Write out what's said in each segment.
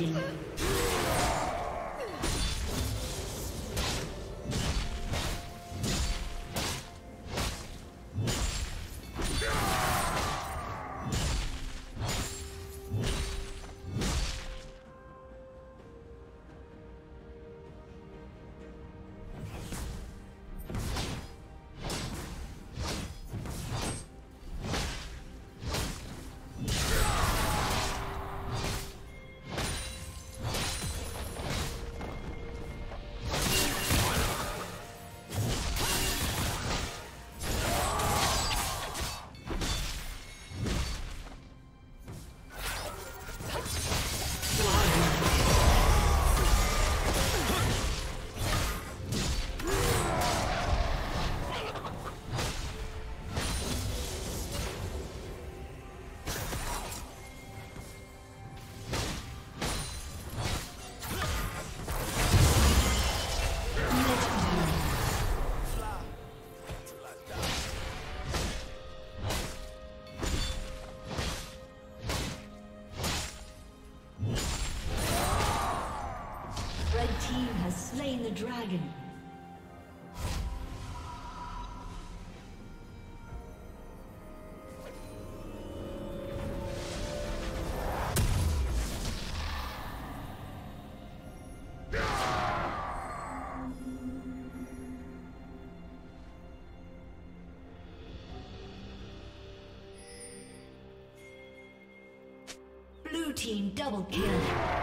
Jardim. Dragon. Blue team double kill.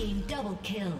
Team double kill.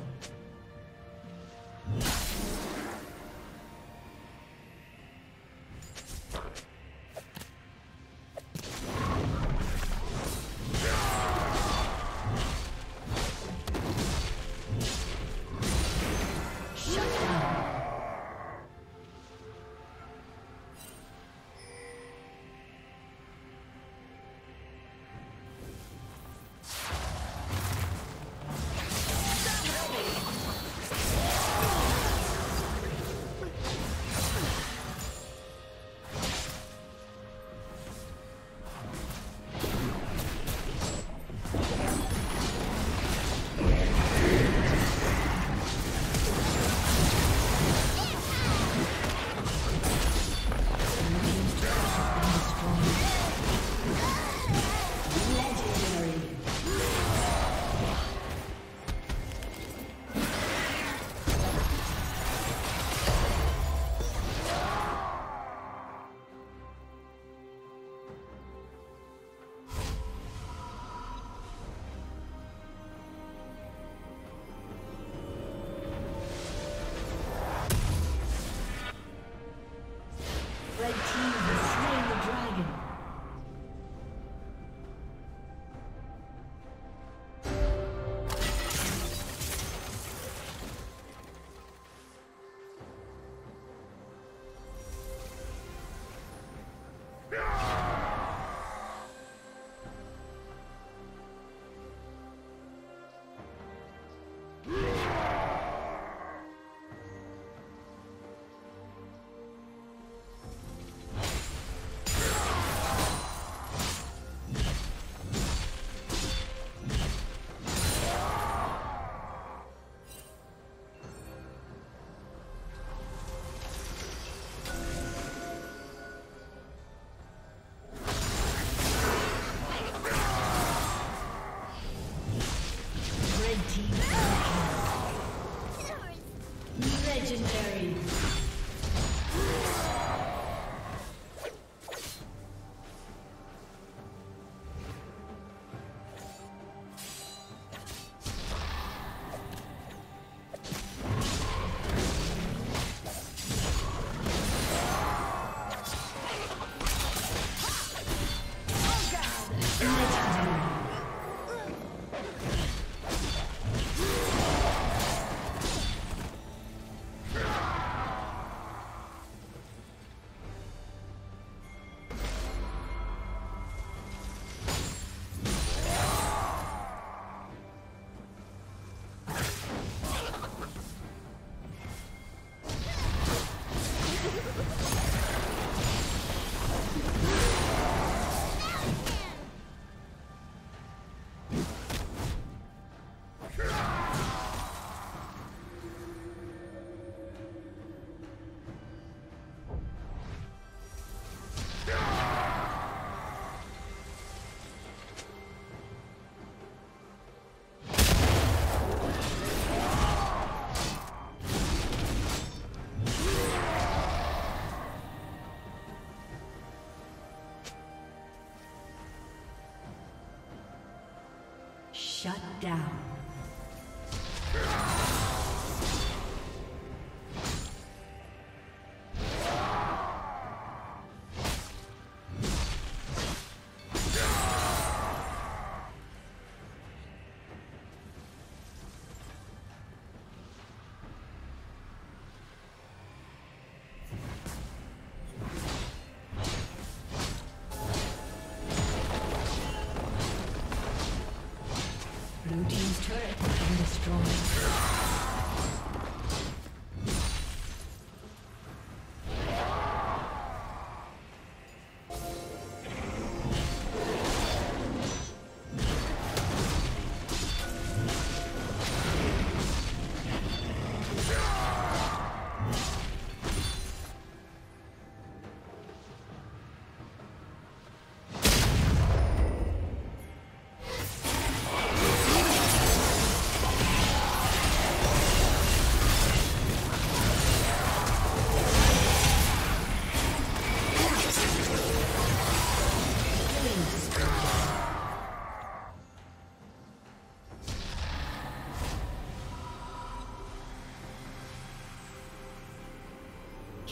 Shut down.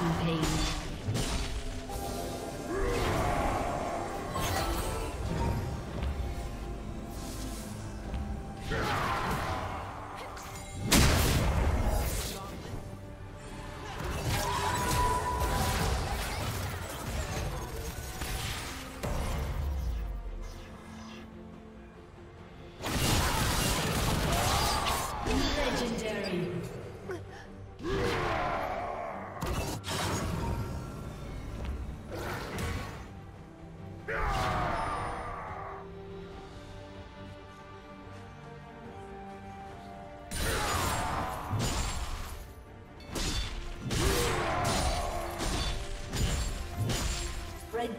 Rampage.